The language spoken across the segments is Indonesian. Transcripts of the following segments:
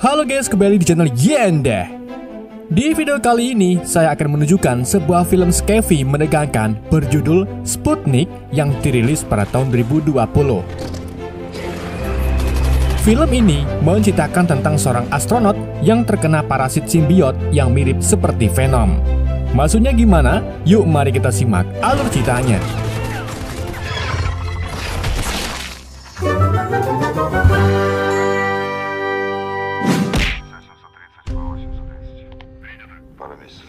Halo guys, kembali di channel Yende. Di video kali ini, saya akan menunjukkan sebuah film Skevi menegangkan berjudul Sputnik yang dirilis pada tahun 2020. Film ini menceritakan tentang seorang astronot yang terkena parasit simbiot yang mirip seperti Venom. Maksudnya gimana? Yuk mari kita simak alur ceritanya.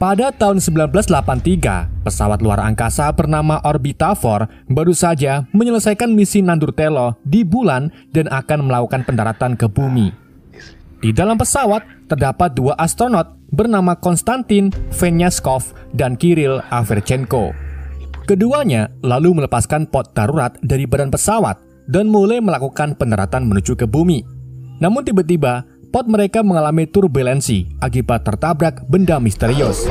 Pada tahun 1983, pesawat luar angkasa bernama Orbita 4 baru saja menyelesaikan misi Nandur Telo di bulan dan akan melakukan pendaratan ke bumi. Di dalam pesawat terdapat dua astronot bernama Konstantin Venyaskov dan Kirill Averchenko. Keduanya lalu melepaskan pot darurat dari badan pesawat dan mulai melakukan pendaratan menuju ke bumi. Namun tiba-tiba pot mereka mengalami turbulensi akibat tertabrak benda misterius.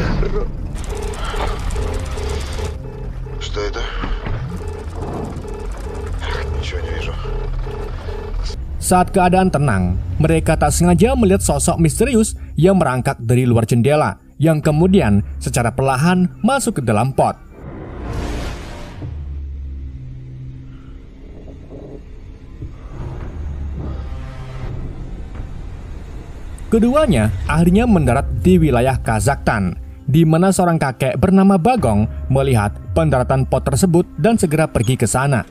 Saat keadaan tenang, mereka tak sengaja melihat sosok misterius yang merangkak dari luar jendela, yang kemudian secara perlahan masuk ke dalam pot. Keduanya akhirnya mendarat di wilayah Kazakhstan, di mana seorang kakek bernama Bagong melihat pendaratan pot tersebut dan segera pergi ke sana.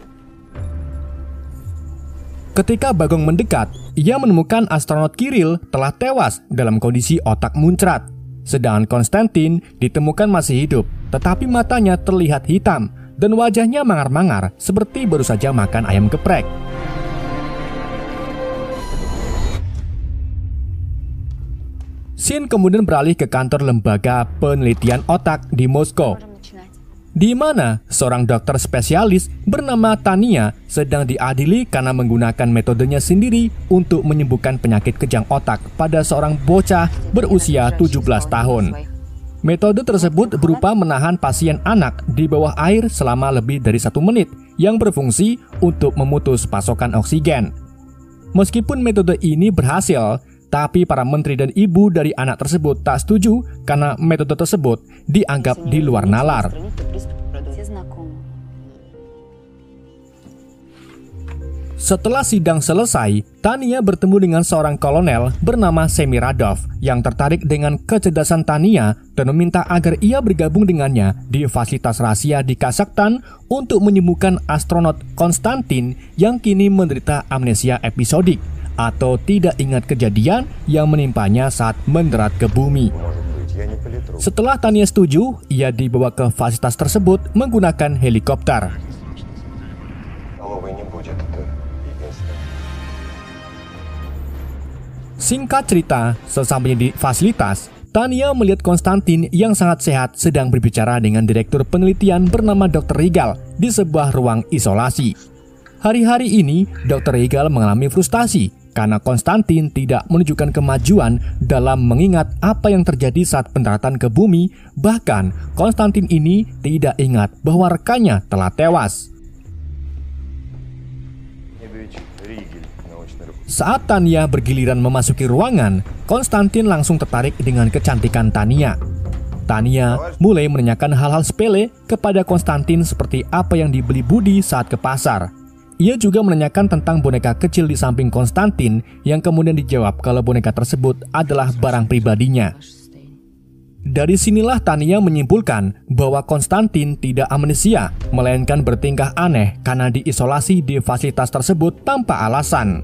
Ketika Bagong mendekat, ia menemukan astronot Kirill telah tewas dalam kondisi otak muncrat. Sedangkan Konstantin ditemukan masih hidup, tetapi matanya terlihat hitam dan wajahnya mangar-mangar seperti baru saja makan ayam geprek. Sin kemudian beralih ke kantor lembaga penelitian otak di Moskow, di mana seorang dokter spesialis bernama Tania sedang diadili karena menggunakan metodenya sendiri untuk menyembuhkan penyakit kejang otak pada seorang bocah berusia 17 tahun. Metode tersebut berupa menahan pasien anak di bawah air selama lebih dari satu menit yang berfungsi untuk memutus pasokan oksigen. Meskipun metode ini berhasil, tapi para menteri dan ibu dari anak tersebut tak setuju karena metode tersebut dianggap di luar nalar. Setelah sidang selesai, Tania bertemu dengan seorang kolonel bernama Semiradov yang tertarik dengan kecerdasan Tania dan meminta agar ia bergabung dengannya di fasilitas rahasia di Kazakhstan untuk menyembuhkan astronot Konstantin yang kini menderita amnesia episodik atau tidak ingat kejadian yang menimpanya saat mendarat ke bumi. Setelah Tania setuju, ia dibawa ke fasilitas tersebut menggunakan helikopter. Singkat cerita, sesampainya di fasilitas, Tania melihat Konstantin yang sangat sehat sedang berbicara dengan direktur penelitian bernama Dr. Rigal di sebuah ruang isolasi. Hari-hari ini, Dr. Rigal mengalami frustasi karena Konstantin tidak menunjukkan kemajuan dalam mengingat apa yang terjadi saat pendaratan ke bumi, bahkan Konstantin ini tidak ingat bahwa rekannya telah tewas. Saat Tania bergiliran memasuki ruangan, Konstantin langsung tertarik dengan kecantikan Tania. Tania mulai menanyakan hal-hal sepele kepada Konstantin seperti apa yang dibeli Budi saat ke pasar. Ia juga menanyakan tentang boneka kecil di samping Konstantin yang kemudian dijawab kalau boneka tersebut adalah barang pribadinya. Dari sinilah Tania menyimpulkan bahwa Konstantin tidak amnesia, melainkan bertingkah aneh karena diisolasi di fasilitas tersebut tanpa alasan.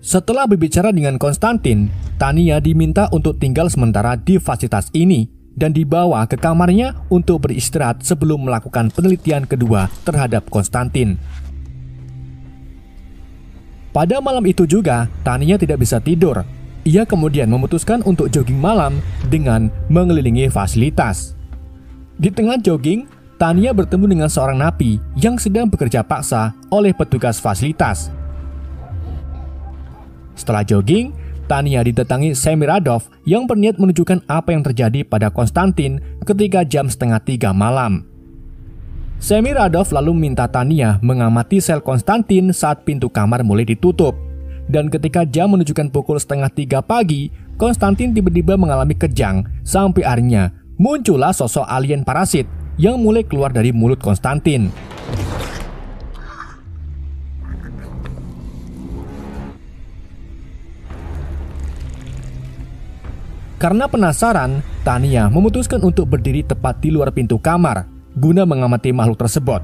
Setelah berbicara dengan Konstantin, Tania diminta untuk tinggal sementara di fasilitas ini dan dibawa ke kamarnya untuk beristirahat sebelum melakukan penelitian kedua terhadap Konstantin. Pada malam itu juga, Tania tidak bisa tidur. Ia kemudian memutuskan untuk jogging malam dengan mengelilingi fasilitas. Di tengah jogging, Tania bertemu dengan seorang napi yang sedang bekerja paksa oleh petugas fasilitas. Setelah jogging, Tania didatangi Semiradov yang berniat menunjukkan apa yang terjadi pada Konstantin ketika jam setengah tiga malam. Semiradov lalu minta Tania mengamati sel Konstantin saat pintu kamar mulai ditutup. Dan ketika jam menunjukkan pukul setengah tiga pagi, Konstantin tiba-tiba mengalami kejang sampai akhirnya muncullah sosok alien parasit yang mulai keluar dari mulut Konstantin. Karena penasaran, Tania memutuskan untuk berdiri tepat di luar pintu kamar guna mengamati makhluk tersebut.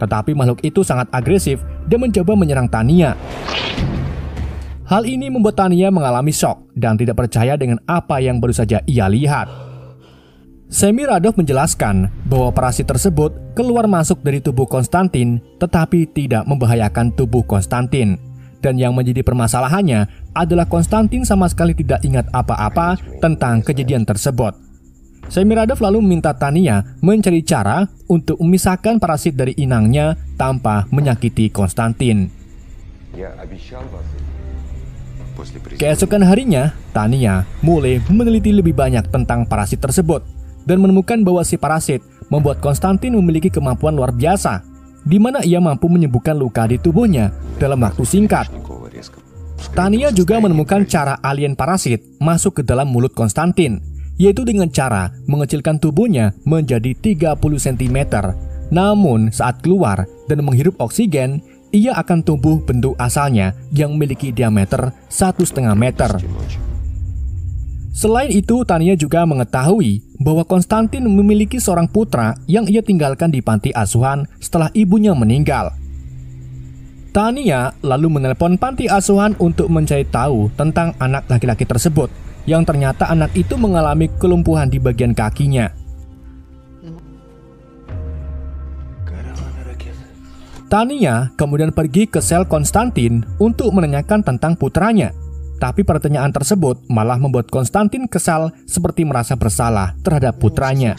Tetapi makhluk itu sangat agresif dan mencoba menyerang Tania. Hal ini membuat Tania mengalami shock dan tidak percaya dengan apa yang baru saja ia lihat. Semiradov menjelaskan bahwa parasit tersebut keluar masuk dari tubuh Konstantin tetapi tidak membahayakan tubuh Konstantin. Dan yang menjadi permasalahannya adalah Konstantin sama sekali tidak ingat apa-apa tentang kejadian tersebut. Semiradov lalu meminta Tania mencari cara untuk memisahkan parasit dari inangnya tanpa menyakiti Konstantin. Keesokan harinya, Tania mulai meneliti lebih banyak tentang parasit tersebut dan menemukan bahwa si parasit membuat Konstantin memiliki kemampuan luar biasa di mana ia mampu menyembuhkan luka di tubuhnya dalam waktu singkat. Tania juga menemukan cara alien parasit masuk ke dalam mulut Konstantin, yaitu dengan cara mengecilkan tubuhnya menjadi 30 cm. Namun saat keluar dan menghirup oksigen, ia akan tumbuh bentuk asalnya yang memiliki diameter 1,5 meter. Selain itu, Tania juga mengetahui bahwa Konstantin memiliki seorang putra yang ia tinggalkan di panti asuhan setelah ibunya meninggal. Tania lalu menelpon panti asuhan untuk mencari tahu tentang anak laki-laki tersebut, yang ternyata anak itu mengalami kelumpuhan di bagian kakinya. Tania kemudian pergi ke sel Konstantin untuk menanyakan tentang putranya tapi pertanyaan tersebut malah membuat Konstantin kesal seperti merasa bersalah terhadap putranya.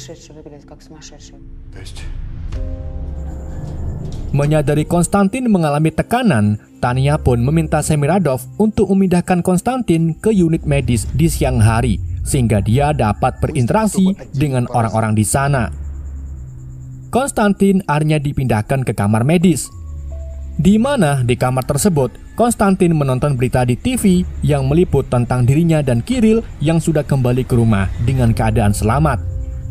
Menyadari Konstantin mengalami tekanan, Tania pun meminta Semiradov untuk memindahkan Konstantin ke unit medis di siang hari sehingga dia dapat berinteraksi dengan orang-orang di sana. Konstantin akhirnya dipindahkan ke kamar medis di mana di kamar tersebut Konstantin menonton berita di TV yang meliput tentang dirinya dan Kiril yang sudah kembali ke rumah dengan keadaan selamat.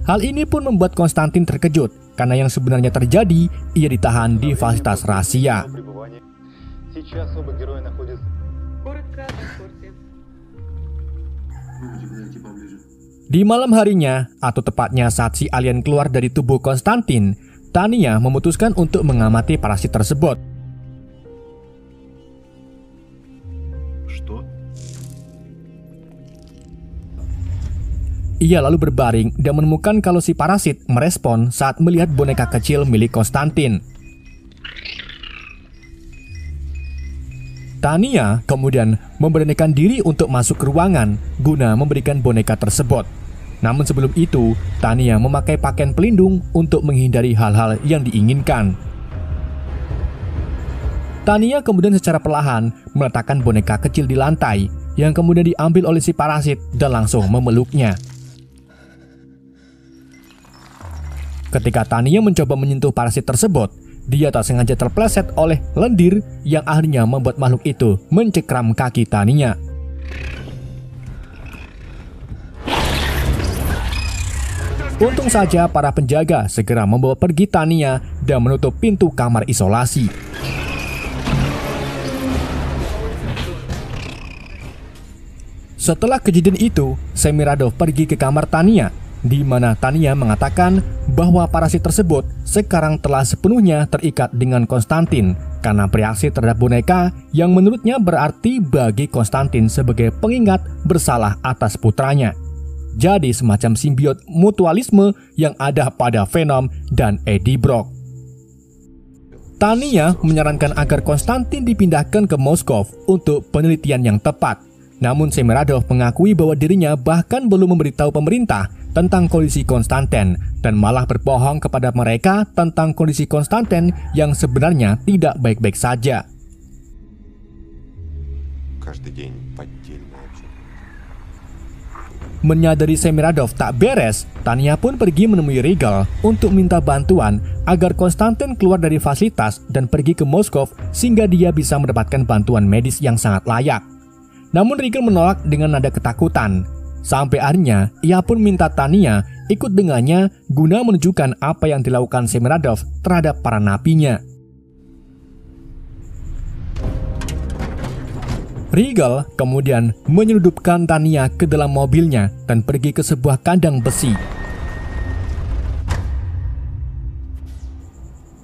Hal ini pun membuat Konstantin terkejut karena yang sebenarnya terjadi ia ditahan di fasilitas rahasia. Di malam harinya, atau tepatnya saat si alien keluar dari tubuh Konstantin, Tania memutuskan untuk mengamati parasit tersebut. Ia lalu berbaring dan menemukan kalau si parasit merespon saat melihat boneka kecil milik Konstantin. Tania kemudian memberanikan diri untuk masuk ke ruangan guna memberikan boneka tersebut. Namun sebelum itu, Tania memakai pakaian pelindung untuk menghindari hal-hal yang diinginkan. Tania kemudian secara perlahan meletakkan boneka kecil di lantai yang kemudian diambil oleh si parasit dan langsung memeluknya. Ketika Tania mencoba menyentuh parasit tersebut, dia tak sengaja terpleset oleh lendir yang akhirnya membuat makhluk itu mencekram kaki Tania. Untung saja para penjaga segera membawa pergi Tania dan menutup pintu kamar isolasi. Setelah kejadian itu, Semiradov pergi ke kamar Tania di mana Tania mengatakan bahwa parasit tersebut sekarang telah sepenuhnya terikat dengan Konstantin karena bereaksi terhadap boneka yang menurutnya berarti bagi Konstantin sebagai pengingat bersalah atas putranya. Jadi semacam simbiot mutualisme yang ada pada Venom dan Eddie Brock. Tania menyarankan agar Konstantin dipindahkan ke Moskow untuk penelitian yang tepat. Namun Semiradov mengakui bahwa dirinya bahkan belum memberitahu pemerintah tentang kondisi Konstantin dan malah berbohong kepada mereka tentang kondisi Konstantin yang sebenarnya tidak baik-baik saja. Menyadari Semiradov tak beres, Tania pun pergi menemui Regal untuk minta bantuan agar Konstantin keluar dari fasilitas dan pergi ke Moskow sehingga dia bisa mendapatkan bantuan medis yang sangat layak. Namun Regal menolak dengan nada ketakutan. Sampai akhirnya, ia pun minta Tania ikut dengannya guna menunjukkan apa yang dilakukan Semiradov terhadap para napinya. Regal kemudian menyeludupkan Tania ke dalam mobilnya dan pergi ke sebuah kandang besi.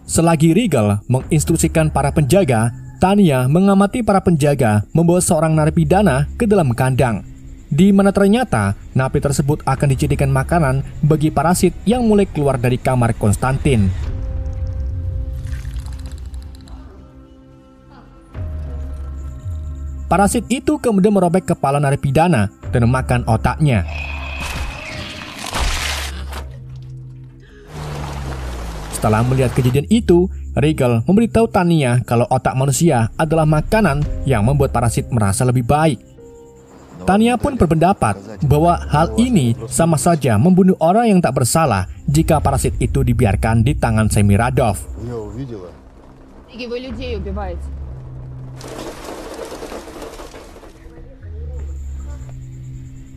Selagi Regal menginstruksikan para penjaga, Tania mengamati para penjaga membawa seorang narapidana ke dalam kandang. Di mana ternyata napi tersebut akan dijadikan makanan bagi parasit yang mulai keluar dari kamar Konstantin. Parasit itu kemudian merobek kepala narapidana dan memakan otaknya. Setelah melihat kejadian itu, Regal memberitahu Tania kalau otak manusia adalah makanan yang membuat parasit merasa lebih baik. Tania pun berpendapat bahwa hal ini sama saja membunuh orang yang tak bersalah jika parasit itu dibiarkan di tangan Semiradov.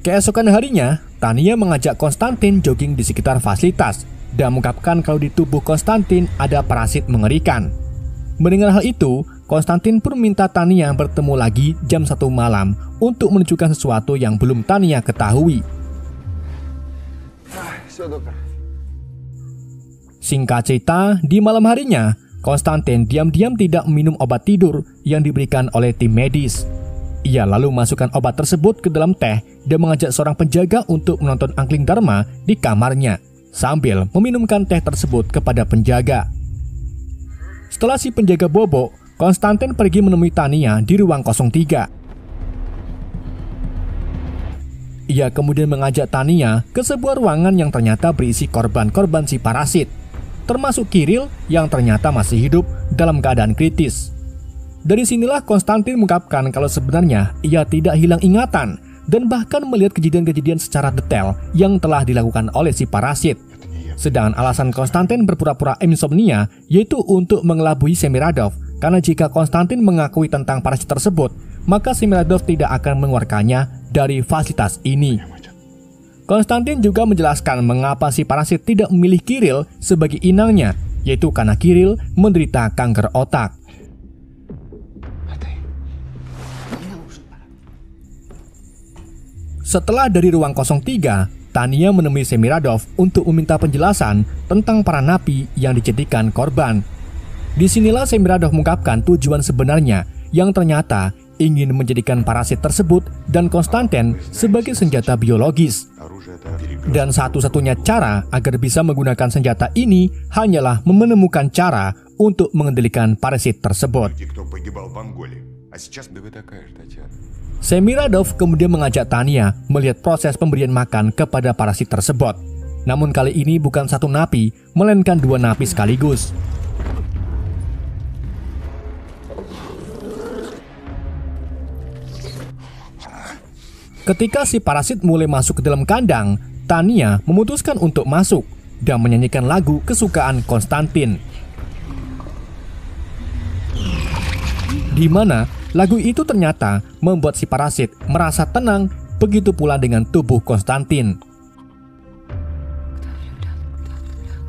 Keesokan harinya, Tania mengajak Konstantin jogging di sekitar fasilitas dan mengungkapkan kalau di tubuh Konstantin ada parasit mengerikan. Mendengar hal itu, Konstantin pun minta Tania bertemu lagi jam satu malam untuk menunjukkan sesuatu yang belum Tania ketahui. Singkat cerita, di malam harinya, Konstantin diam-diam tidak minum obat tidur yang diberikan oleh tim medis. Ia lalu masukkan obat tersebut ke dalam teh dan mengajak seorang penjaga untuk menonton angkling Dharma di kamarnya sambil meminumkan teh tersebut kepada penjaga. Setelah si penjaga bobo, Konstantin pergi menemui Tania di ruang 03. Ia kemudian mengajak Tania ke sebuah ruangan yang ternyata berisi korban-korban si parasit, termasuk Kiril yang ternyata masih hidup dalam keadaan kritis. Dari sinilah Konstantin mengungkapkan kalau sebenarnya ia tidak hilang ingatan dan bahkan melihat kejadian-kejadian secara detail yang telah dilakukan oleh si parasit. Sedangkan alasan Konstantin berpura-pura insomnia yaitu untuk mengelabui Semiradov karena jika Konstantin mengakui tentang parasit tersebut, maka Semiradov tidak akan mengeluarkannya dari fasilitas ini. Konstantin juga menjelaskan mengapa si parasit tidak memilih Kiril sebagai inangnya, yaitu karena Kiril menderita kanker otak. Setelah dari ruang 03, Tania menemui Semiradov untuk meminta penjelasan tentang para napi yang dijadikan korban. Di sinilah Semiradov mengungkapkan tujuan sebenarnya yang ternyata ingin menjadikan parasit tersebut dan Konstantin sebagai senjata biologis. Dan satu-satunya cara agar bisa menggunakan senjata ini hanyalah menemukan cara untuk mengendalikan parasit tersebut. Semiradov kemudian mengajak Tania melihat proses pemberian makan kepada parasit tersebut. Namun kali ini bukan satu napi, melainkan dua napi sekaligus. Ketika si parasit mulai masuk ke dalam kandang, Tania memutuskan untuk masuk dan menyanyikan lagu kesukaan Konstantin. Di mana Lagu itu ternyata membuat si parasit merasa tenang, begitu pula dengan tubuh Konstantin.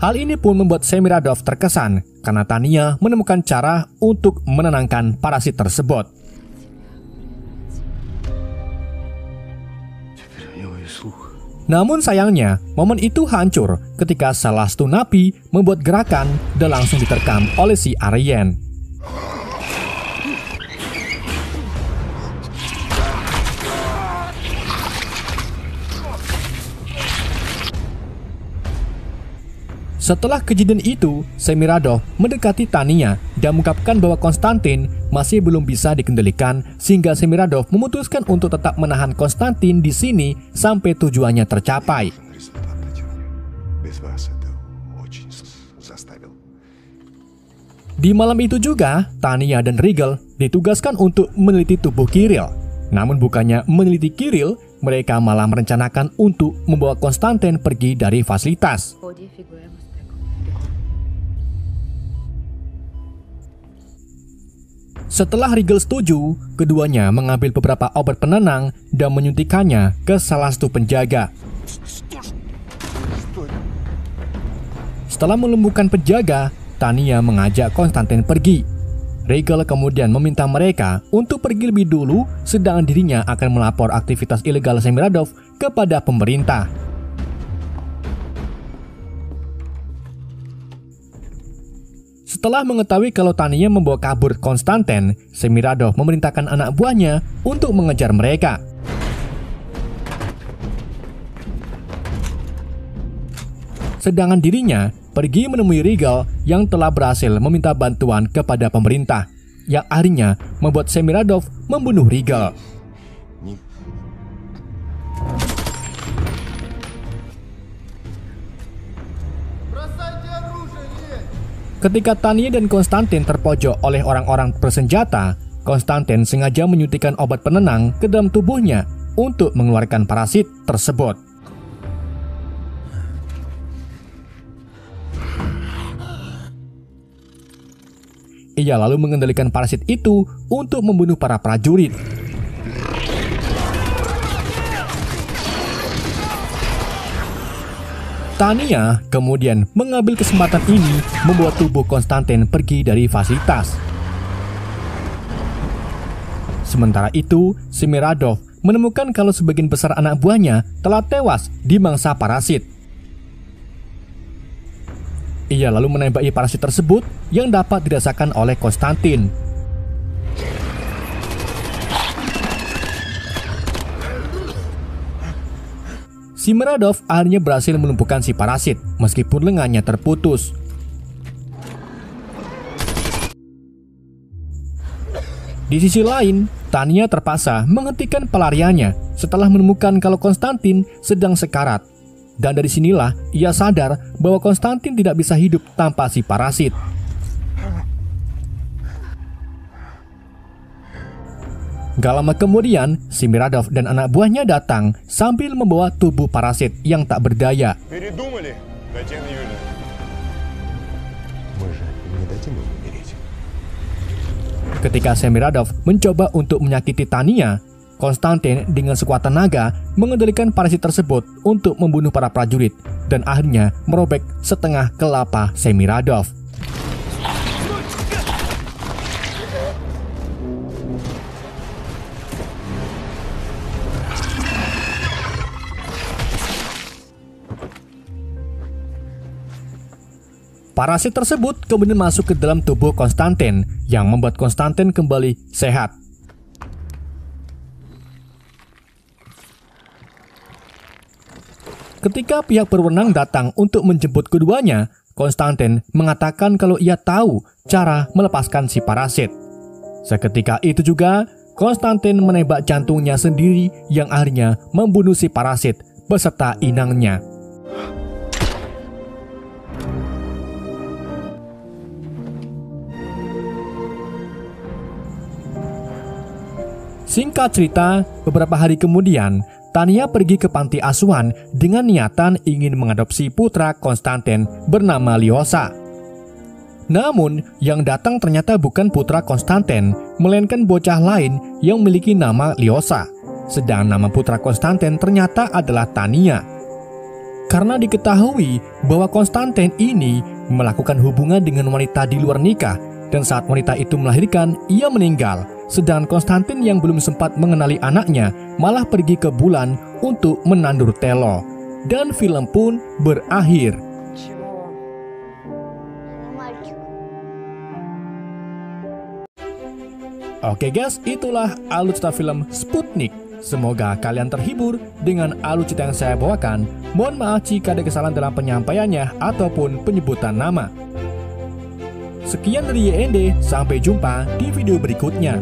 Hal ini pun membuat Semiradov terkesan karena Tania menemukan cara untuk menenangkan parasit tersebut. Namun sayangnya, momen itu hancur ketika salah satu napi membuat gerakan dan langsung diterkam oleh si Aryen. Setelah kejadian itu, Semiradov mendekati Tania dan mengungkapkan bahwa Konstantin masih belum bisa dikendalikan sehingga Semiradov memutuskan untuk tetap menahan Konstantin di sini sampai tujuannya tercapai. Di malam itu juga, Tania dan Regal ditugaskan untuk meneliti tubuh Kiril. Namun bukannya meneliti Kiril, mereka malah merencanakan untuk membawa Konstantin pergi dari fasilitas. Setelah Rigel setuju, keduanya mengambil beberapa obat penenang dan menyuntikannya ke salah satu penjaga. Setelah melumpuhkan penjaga, Tania mengajak Konstantin pergi. Regal kemudian meminta mereka untuk pergi lebih dulu, sedangkan dirinya akan melapor aktivitas ilegal Semiradov kepada pemerintah. Setelah mengetahui kalau Tania membawa kabur Konstantin, Semiradov memerintahkan anak buahnya untuk mengejar mereka. Sedangkan dirinya pergi menemui Regal yang telah berhasil meminta bantuan kepada pemerintah, yang akhirnya membuat Semiradov membunuh Regal. Ketika Tania dan Konstantin terpojok oleh orang-orang bersenjata, Konstantin sengaja menyuntikkan obat penenang ke dalam tubuhnya untuk mengeluarkan parasit tersebut. Ia lalu mengendalikan parasit itu untuk membunuh para prajurit. Tania kemudian mengambil kesempatan ini membuat tubuh Konstantin pergi dari fasilitas. Sementara itu, Semiradov menemukan kalau sebagian besar anak buahnya telah tewas di mangsa parasit. Ia lalu menembaki parasit tersebut yang dapat dirasakan oleh Konstantin. Si Meradov akhirnya berhasil melumpuhkan si parasit meskipun lengannya terputus. Di sisi lain, Tania terpaksa menghentikan pelariannya setelah menemukan kalau Konstantin sedang sekarat. Dan dari sinilah ia sadar bahwa Konstantin tidak bisa hidup tanpa si parasit. Gak lama kemudian, si Miradov dan anak buahnya datang sambil membawa tubuh parasit yang tak berdaya. Ketika Semiradov mencoba untuk menyakiti Tania, Konstantin dengan sekuat tenaga mengendalikan parasit tersebut untuk membunuh para prajurit dan akhirnya merobek setengah kelapa Semiradov. Parasit tersebut kemudian masuk ke dalam tubuh Konstantin yang membuat Konstantin kembali sehat. Ketika pihak berwenang datang untuk menjemput keduanya, Konstantin mengatakan kalau ia tahu cara melepaskan si parasit. Seketika itu juga, Konstantin menembak jantungnya sendiri yang akhirnya membunuh si parasit beserta inangnya. Singkat cerita, beberapa hari kemudian, Tania pergi ke panti asuhan dengan niatan ingin mengadopsi putra Konstantin bernama Liosa. Namun, yang datang ternyata bukan putra Konstantin, melainkan bocah lain yang memiliki nama Liosa. Sedang nama putra Konstantin ternyata adalah Tania. Karena diketahui bahwa Konstantin ini melakukan hubungan dengan wanita di luar nikah, dan saat wanita itu melahirkan, ia meninggal. Sedangkan Konstantin yang belum sempat mengenali anaknya malah pergi ke bulan untuk menandur telo. Dan film pun berakhir. Oke guys, itulah alutsista film Sputnik. Semoga kalian terhibur dengan alutsista yang saya bawakan. Mohon maaf jika ada kesalahan dalam penyampaiannya ataupun penyebutan nama. Sekian dari YND, sampai jumpa di video berikutnya.